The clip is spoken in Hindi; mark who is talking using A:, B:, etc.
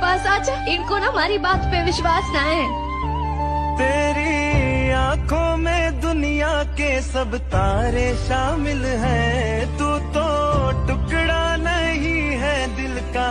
A: पास आ जा। इनको ना हमारी बात पे विश्वास ना है।
B: तेरी आँखों में दुनिया के सब तारे शामिल हैं। तू तो टुकड़ा नहीं है दिल का।